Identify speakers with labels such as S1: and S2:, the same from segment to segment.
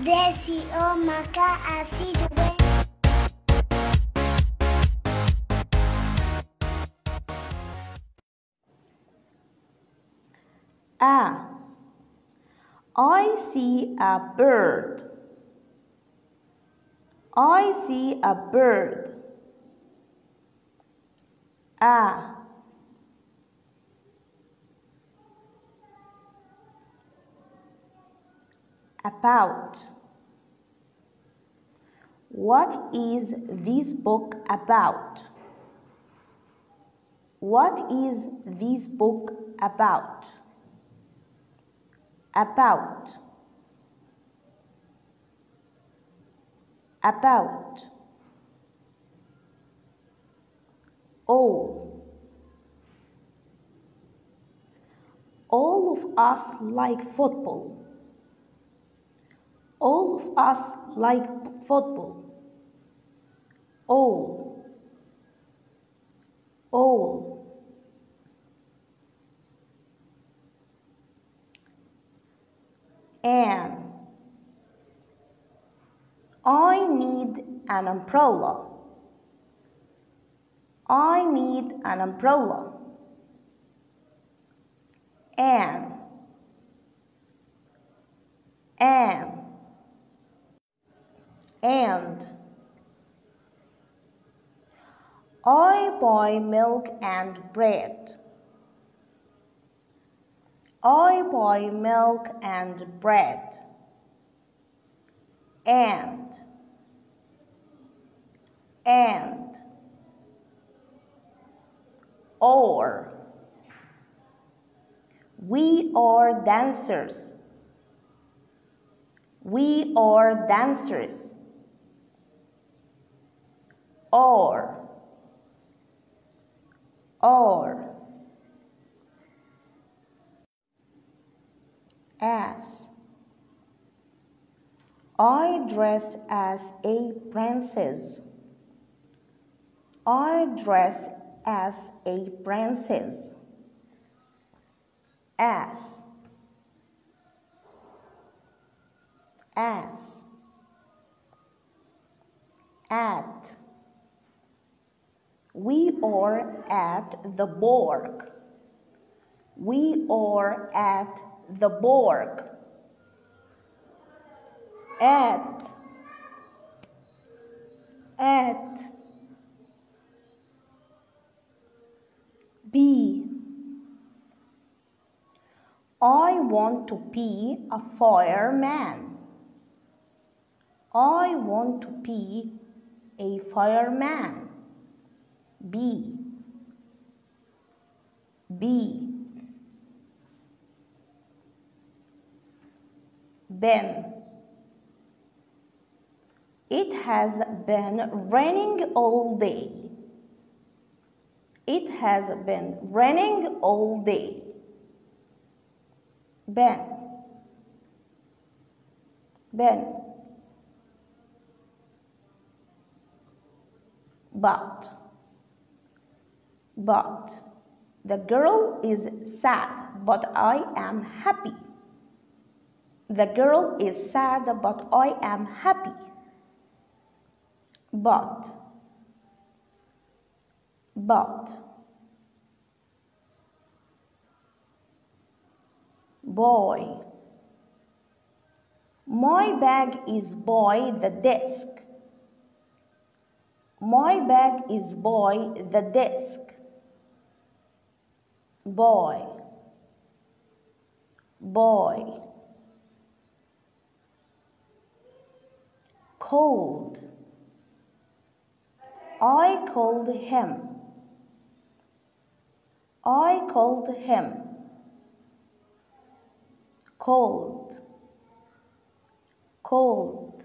S1: Maka asidue.
S2: A. I see a bird. I see a bird. A. About. What is this book about? What is this book about? About. About. All. All of us like football. All of us like football. All. All. And I need an umbrella. I need an umbrella. And and and I buy milk and bread. I buy milk and bread. And and or we are dancers. We are dancers. Or or as I dress as a princess. I dress as a princess. As as at we are at the Borg. We are at the Borg. At. At. Be. I want to be a fireman. I want to be a fireman. Be. B Ben It has been raining all day. It has been raining all day. Ben. Ben. But. But. The girl is sad, but I am happy. The girl is sad, but I am happy. But. But. Boy. My bag is by the desk. My bag is by the desk. Boy. Boy. Cold. I called him. I called him. Cold. Cold.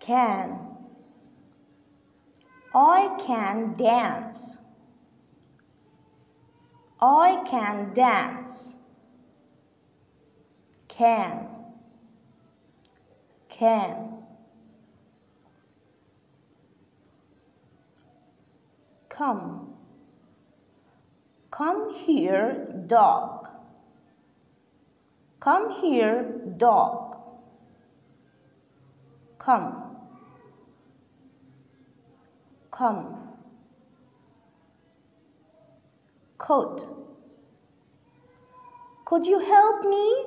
S2: Can. I can dance. I can dance. Can. Can. Come. Come here, dog. Come here, dog. Come. Come. Coat. Could you help me?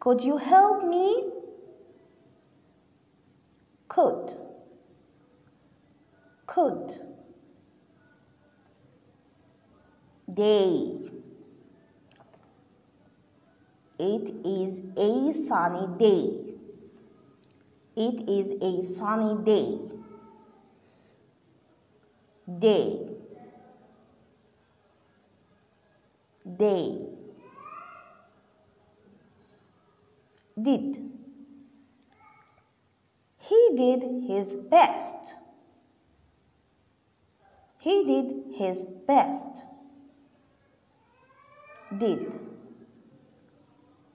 S2: Could you help me? Could. Could. Day. It is a sunny day. It is a sunny day. Day. Day. Did. He did his best. He did his best. Did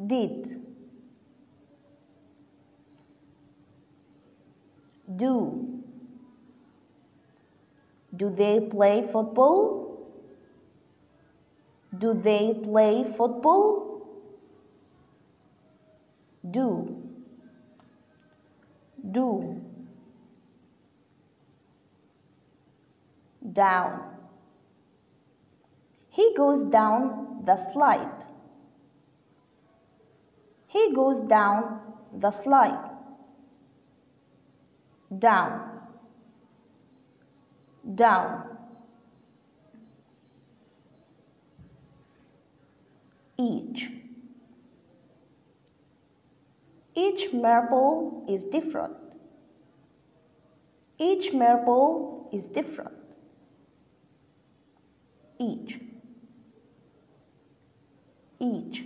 S2: did do do they play football do they play football do do down he goes down the slide he goes down the slide. Down. Down. Each. Each marble is different. Each marble is different. Each. Each.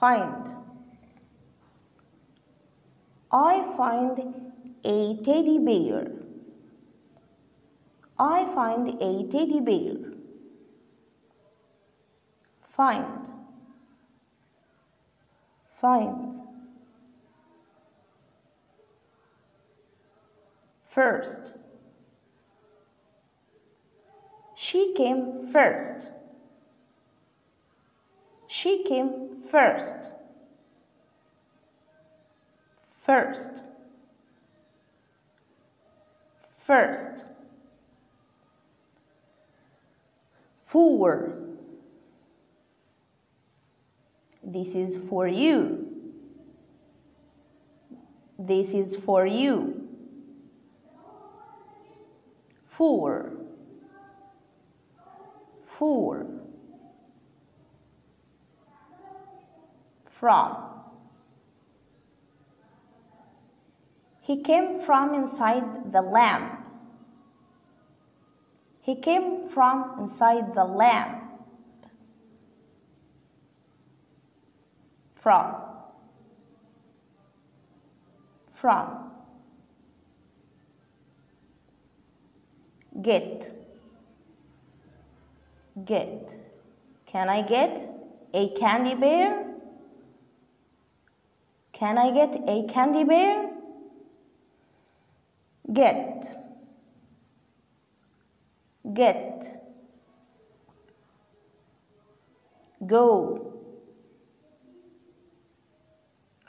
S2: Find. I find a teddy bear. I find a teddy bear. Find. Find. First. She came first. She came first. First. First. For. This is for you. This is for you. For. For. from. He came from inside the lamp. He came from inside the lamp. From. From. Get. Get. Can I get a candy bear? Can I get a candy bear? Get. Get. Go.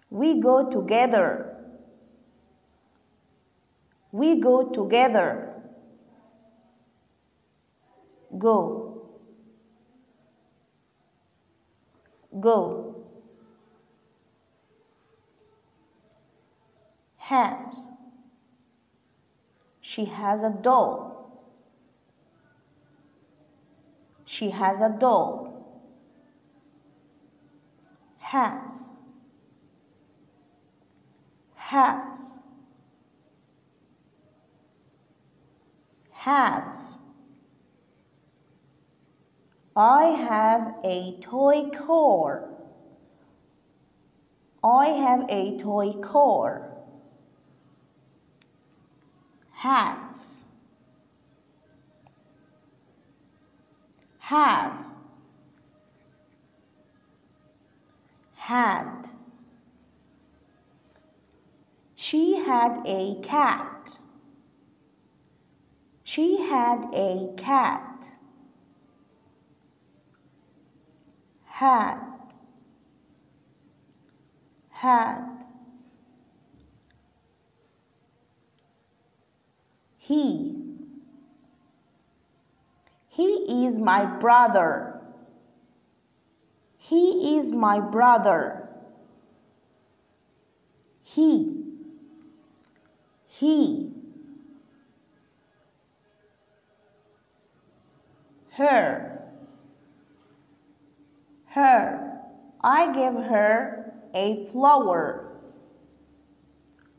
S2: We go together. We go together. Go. Go. has. She has a doll. She has a doll. Has. Has. Have. I have a toy car. I have a toy car. Have. Have. Had. She had a cat. She had a cat had. Had. He. He is my brother. He is my brother. He. He. Her her. I gave her a flower.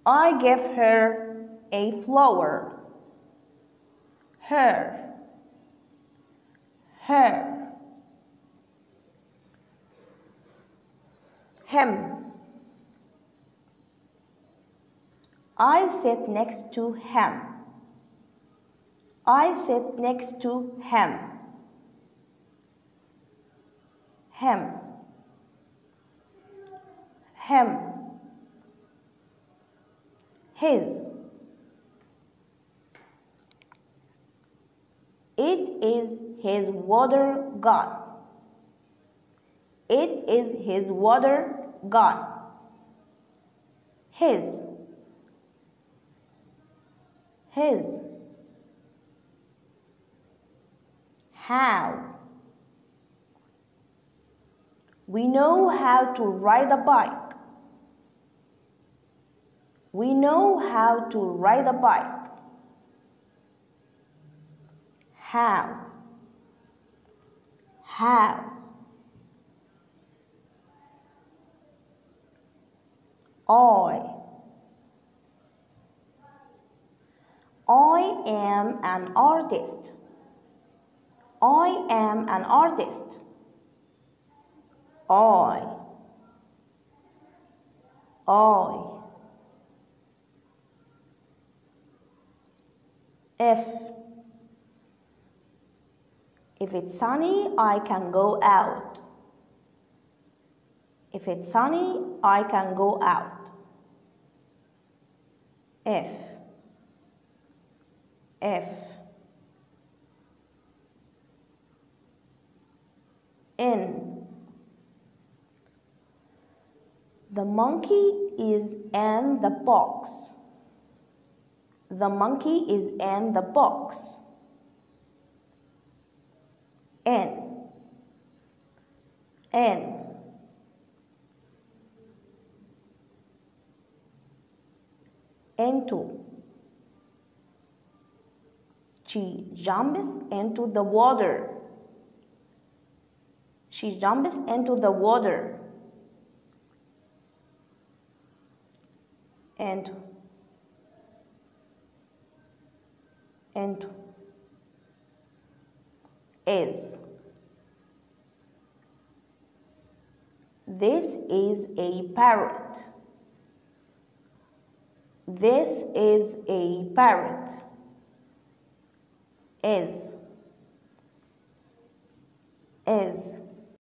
S2: I gave her a flower. Her. Her. Him I sit next to him. I sit next to him. Him. Him. His. It is his water gun. It is his water gun. His his. How? We know how to ride a bike. We know how to ride a bike. How? How? I. I am an artist. I am an artist. I. I. If. If it's sunny, I can go out. If it's sunny, I can go out. If. F N The monkey is in the box. The monkey is in the box. N N Into she jumps into the water. She jumps into the water. And and is this is a parrot. This is a parrot. Is is